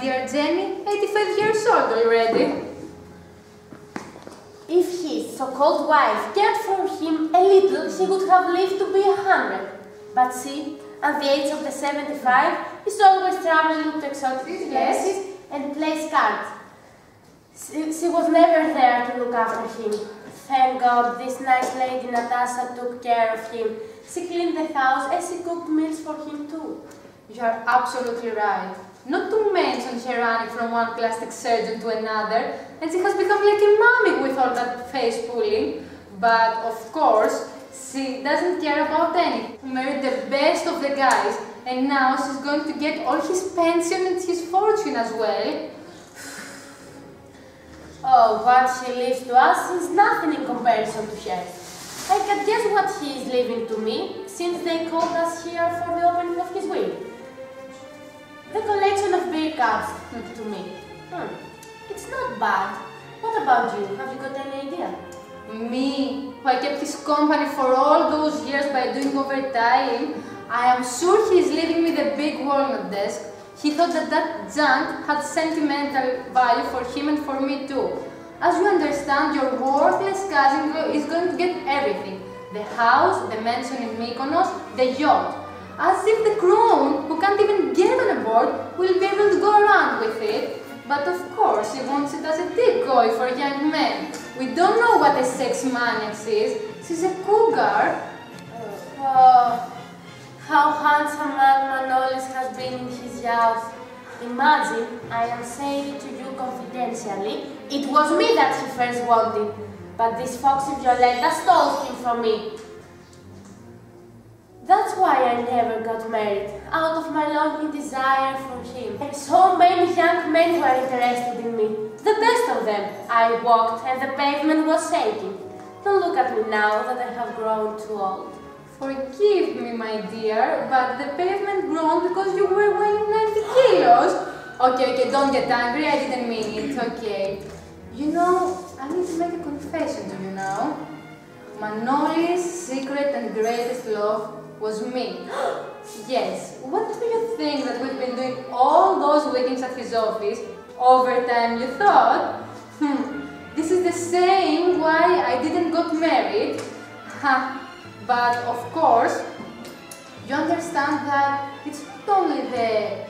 dear Jenny. 85 years old already. If his so-called wife cared for him a little, he would have lived to be a hundred. But see, at the age of the 75, he's always traveling to exotic places and plays cards. She, she was never there to look after him. Thank God this nice lady Natasha took care of him. She cleaned the house and she cooked meals for him too. You are absolutely right. Not to mention her running from one plastic surgeon to another, and she has become like a mummy with all that face pulling. But of course, she doesn't care about any. Married the best of the guys, and now she's going to get all his pension and his fortune as well. Oh, what she leaves to us is nothing in comparison to her. I can guess what he is leaving to me, since they called us here for the opening of his will. The collection of beer cups, to me. Hmm. It's not bad. What about you? Have you got any idea? Me, who I kept his company for all those years by doing overtime, I am sure he is leaving me the big walnut desk he thought that that junk had sentimental value for him and for me too. As you understand, your worthless cousin is going to get everything. The house, the mansion in Mykonos, the yacht. As if the crone, who can't even get on a board, will be able to go around with it. But of course, he wants it as a decoy for young men. We don't know what a sex maniac is. She's a cougar. Oh. oh. How handsome man Manolis has been in his youth. Imagine, I am saying to you confidentially, it was me that he first wanted, but this foxy Violetta stole him from me. That's why I never got married, out of my longing desire for him. And so many young men were interested in me. The best of them. I walked and the pavement was shaking. Don't look at me now that I have grown too old. Forgive me, my dear, but the pavement groaned because you were weighing 90 kilos. Okay, okay, don't get angry, I didn't mean it, okay. You know, I need to make a confession to you now. Manoli's secret and greatest love was me. yes, what do you think that we've been doing all those weekends at his office? over time you thought? Hmm, this is the same why I didn't got married. Ha, but of course, you understand that it's not only the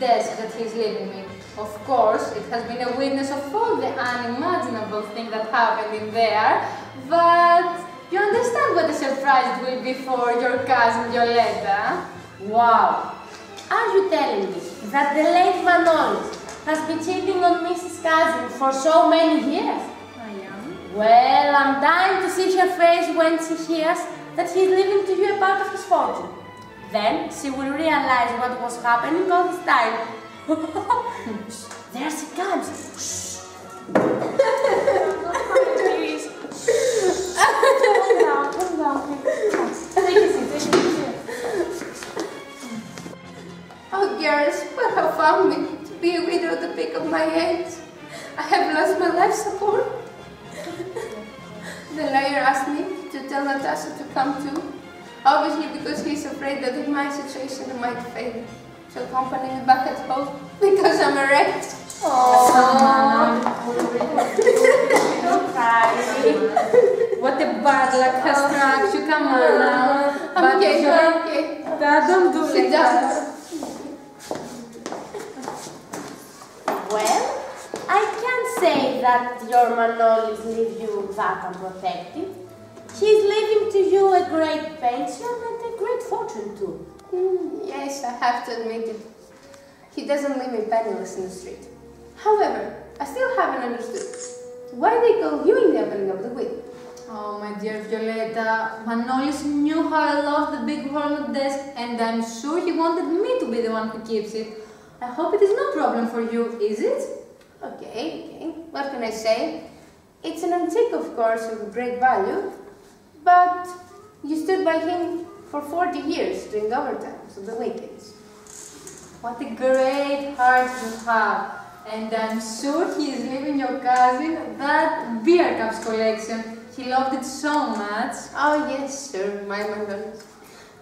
desk that he's leaving me. Of course, it has been a witness of all the unimaginable things that happened in there, but you understand what a surprise it will be for your cousin Violetta. Wow! Are you telling me that the late Manolis has been cheating on Mrs. Cousin for so many years? I am. Well, I'm dying to see her face when she hears that he's leaving to you a part of his fortune. Then she will realize what was happening all this time. there she comes. me to be a widow at the peak of my age. I have lost my life support. the lawyer asked me to tell Natasha to come too. Obviously because he's afraid that in my situation I might fail. To accompany me back at home because I'm a wreck. Oh, don't cry. What a bad luck has struck you, come on now. Okay, okay. Dad, don't do like down. that. Well, I can't say that your Manolis leave you that unprotected. He's leaving to you a great pension and a great fortune too. Mm, Yes, I have to admit it. He doesn't leave me penniless in the street. However, I still haven't understood why they call you in the opening of the week. Oh, my dear Violetta, Manolis knew how I love the big walnut desk and I'm sure he wanted me to be the one who keeps it. I hope it is no problem for you, is it? Okay, okay. What can I say? It's an antique, of course, of great value, but you stood by him for 40 years doing overtime, so the weekends. What a great heart you have. And I'm sure he is leaving your cousin that beer cups collection. He loved it so much. Oh, yes, sir, my McDonald's.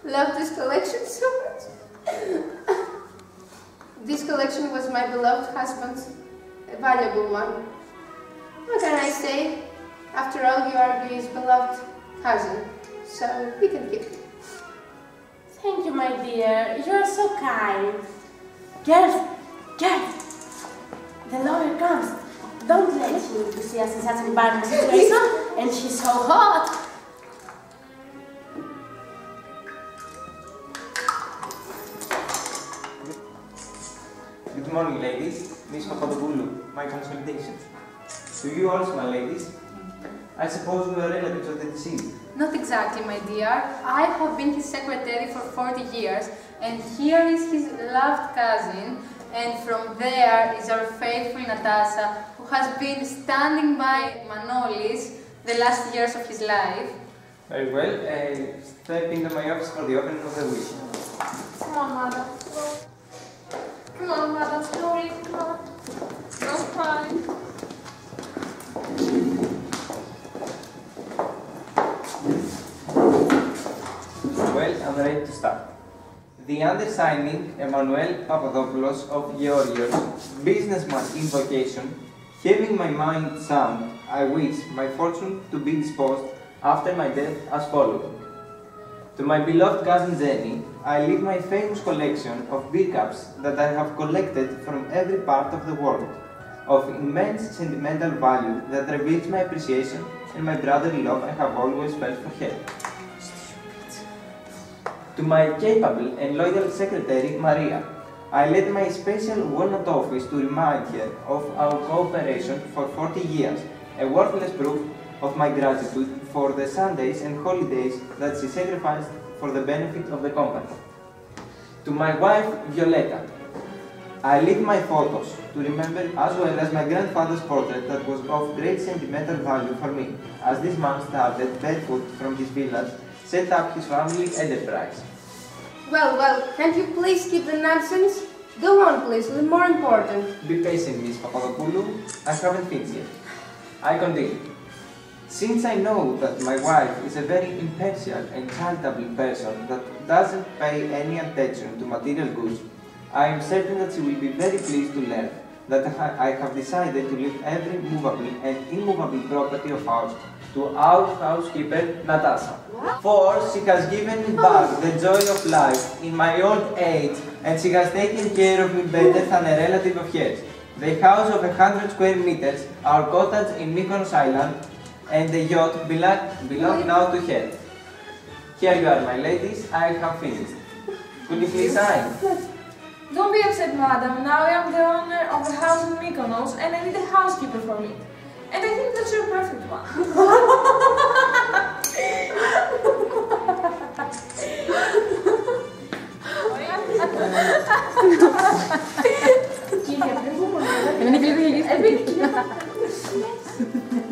Love this collection so much. This collection was my beloved husband's valuable one. What can I say? After all, you are his beloved cousin, so we can keep it. Thank you, my dear. You are so kind. Girls, girls, the lawyer comes. Don't let him to see us in such an embarrassing situation. And she's so hot. Good morning, ladies. Miss Papadopoulou, my consolidations. Do you also, my ladies. I suppose we are relatives of the deceased. Not exactly, my dear. I have been his secretary for 40 years, and here is his loved cousin, and from there is our faithful Natasha, who has been standing by Manolis the last years of his life. Very well. Uh, step into my office for the opening of the will. Come on, madam. Come on. Slowly, come on. Don't cry. Well, I'm ready to start. The undersigning, Emmanuel Papadopoulos of Georgios, businessman in vocation, having my mind sound, I wish my fortune to be disposed after my death as follows. To my beloved cousin Jenny, I leave my famous collection of beer cups that I have collected from every part of the world, of immense sentimental value that reveals my appreciation and my brotherly love I have always felt for her. To my capable and loyal secretary, Maria, I led my special walnut office to remind her of our cooperation for 40 years, a worthless proof of my gratitude for the Sundays and holidays that she sacrificed for the benefit of the company. To my wife, Violetta, I leave my photos to remember as well as my grandfather's portrait that was of great sentimental value for me, as this man started barefoot from his village, set up his family enterprise. Well, well, can't you please keep the nonsense? Go on, please, with more important. Be patient, Miss Papadopoulou. I haven't finished yet. I continue. Since I know that my wife is a very impartial and charitable person that doesn't pay any attention to material goods, I am certain that she will be very pleased to learn that I have decided to leave every movable and immovable property of ours to our housekeeper, Natasha. For she has given oh. me back the joy of life in my old age and she has taken care of me better than a relative of hers. The house of a hundred square meters, our cottage in Mykonos Island, and the yacht belong, belong now to her. Here you are, my ladies. I have finished. Could you please sign? Don't be upset, madam. Now I am the owner of the house in Mykonos and I need a housekeeper for it. And I think that's your perfect one. Είναι κλειδί,